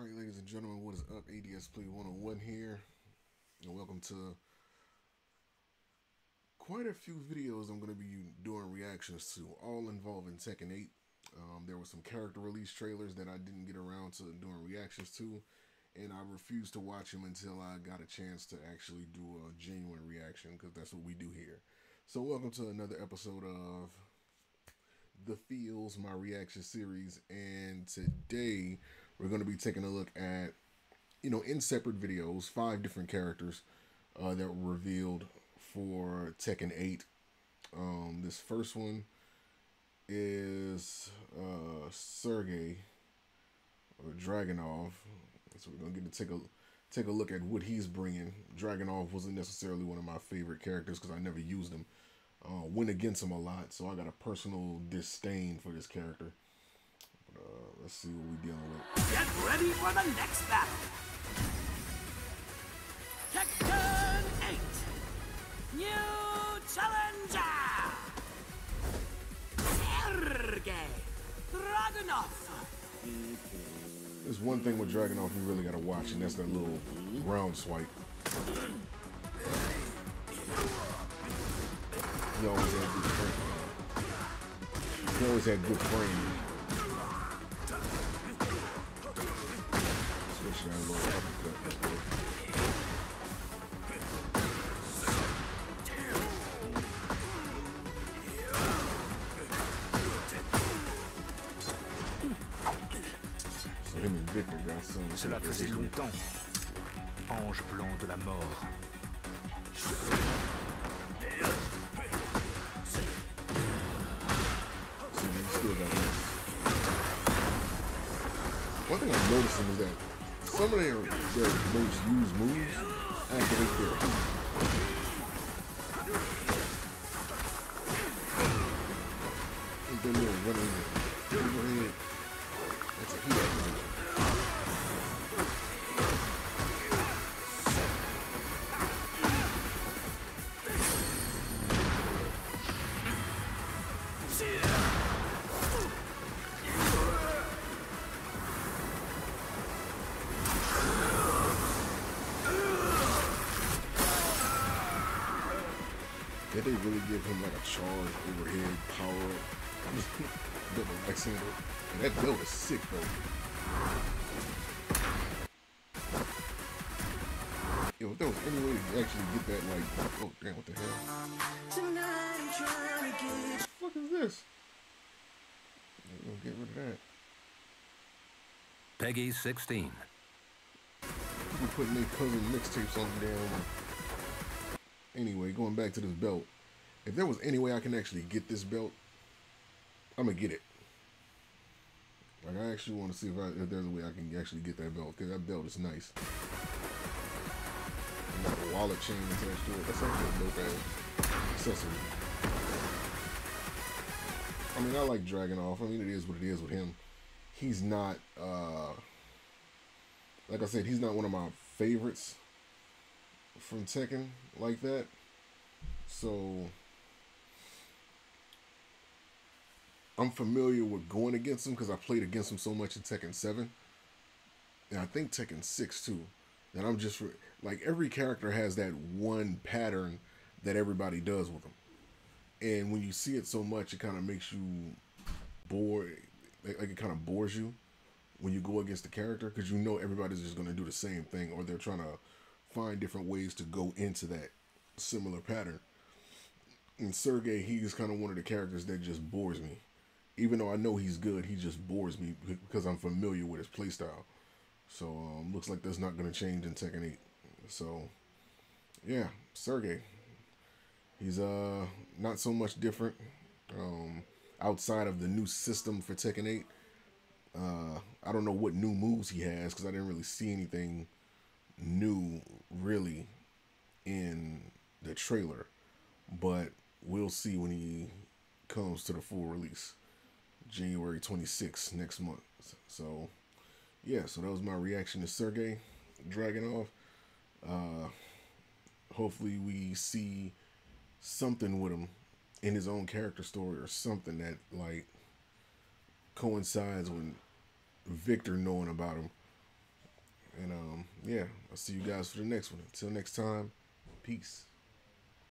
All right, ladies and gentlemen, what is up? ADS Play 101 here, and welcome to quite a few videos I'm going to be doing reactions to, all involving Tekken 8. Um, there were some character release trailers that I didn't get around to doing reactions to, and I refused to watch them until I got a chance to actually do a genuine reaction, because that's what we do here. So welcome to another episode of the Feels, my reaction series, and today we're going to be taking a look at, you know, in separate videos, five different characters uh, that were revealed for Tekken 8. Um, this first one is uh, Sergey or Dragunov. So we're gonna get to take a take a look at what he's bringing. Dragunov wasn't necessarily one of my favorite characters because I never used him. Uh, went against him a lot, so I got a personal disdain for this character. Uh, let's see what we're dealing with. Get ready for the next battle! Tekken 8! New challenger! Sergey Dragunov! There's one thing with Dragunov you really gotta watch, and that's that little ground swipe. He always had good frame. He always had good frame. Cela faisait longtemps. Ange blanc de la mort. One thing I'm noticing is that some of their, their most used moves activate their Did they really give him like a charge overhead power up? I'm just double Lexing it. And that belt is sick though. Yo, if there was any way to actually get that like oh damn what the hell? What the fuck is this? We're gonna get rid of that. Peggy 16. People putting their cousin mixtapes on the damn Anyway, going back to this belt. If there was any way I can actually get this belt, I'm gonna get it. Like I actually want to see if, I, if there's a way I can actually get that belt because that belt is nice. And wallet chain attached to it. That's actually a dope ass accessory. I mean, I like Dragunov. I mean, it is what it is with him. He's not, uh, like I said, he's not one of my favorites from Tekken like that. So I'm familiar with going against him because I played against him so much in Tekken 7. And I think Tekken 6 too. That I'm just like every character has that one pattern that everybody does with them. And when you see it so much, it kind of makes you bored. Like it kind of bores you when you go against the character because you know everybody's just going to do the same thing or they're trying to find different ways to go into that similar pattern. And Sergey, he's kind of one of the characters that just bores me. Even though I know he's good, he just bores me because I'm familiar with his playstyle. So um, looks like that's not going to change in Tekken 8. So yeah, Sergey. He's uh not so much different um, outside of the new system for Tekken 8. Uh, I don't know what new moves he has because I didn't really see anything new really in the trailer but we'll see when he comes to the full release january 26th next month. So yeah so that was my reaction to sergey dragunov uh hopefully we see something with him in his own character story or something that like coincides with victor knowing about him And um, yeah, I'll see you guys for the next one. Until next time, peace.